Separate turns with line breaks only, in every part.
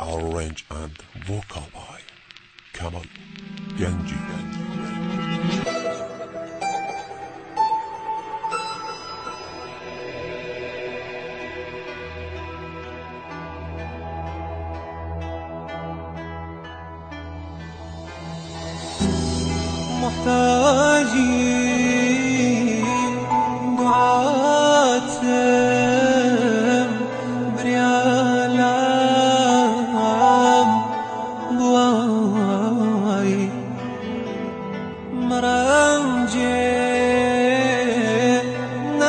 arrange and vocal by Kamal Genji.
محتاجين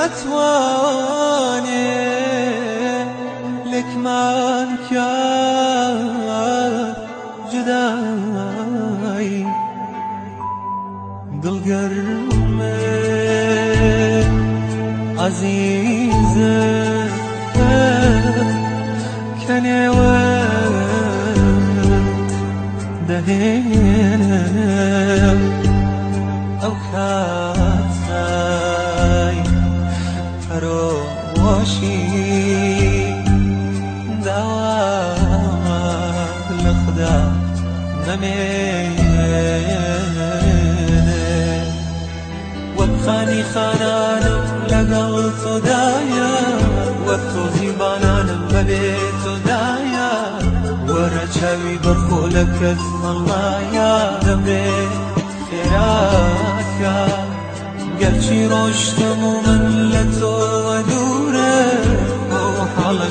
نتواني لك كان جداي. دڵگەرمە عزیزە کەنێوە دەهێنە ئەو کاتای فەرۆشی داوا لە خدا نەمێنێ وەبخانی خانانم تۆدایە وەک تۆزی بانانم بەبێ تۆدایە وەرە چاوی بەرخۆ لە کەس مەڵایە دەمێ خێراکە گەرچی ڕۆشتم و من لە تۆوە دوورە ئەو حاڵە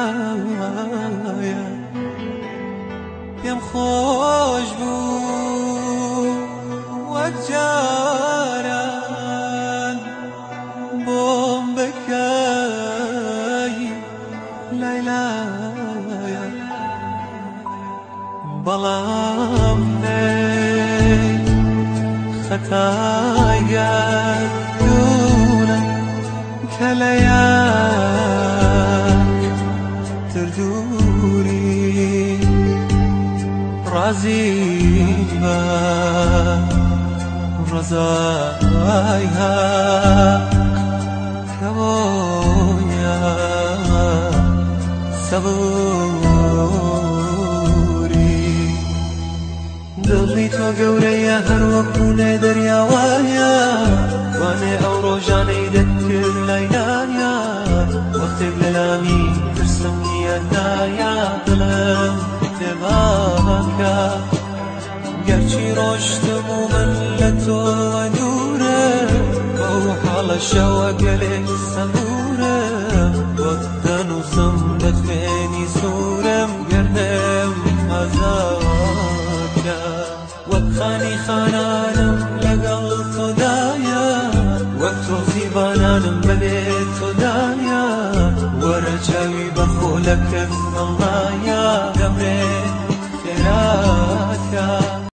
دەریایە پێم خۆش بوو وەک جاران بۆم بکەی لەیلایە بەڵام ڕازی بە ڕزای هەق کەوەیە سەبووری دڵی تۆ گەورەیە هەر وەکوونێ دەریاوایە وانێ ئەو ڕۆژانەی دەکرد لایلایە وەختێک لە لامی ترسم نیەدایە دڵم تێباکە گەرچی ڕۆشتم و من لە تۆوە دوورە ئەو حاڵە شەوە گەلێک سەبورم بۆت دەنووسم بە خوێنی سوورم گەردەم ئازاکە وەک خانی خانانم لەگەڵ تۆدایە وەک تۆزی لە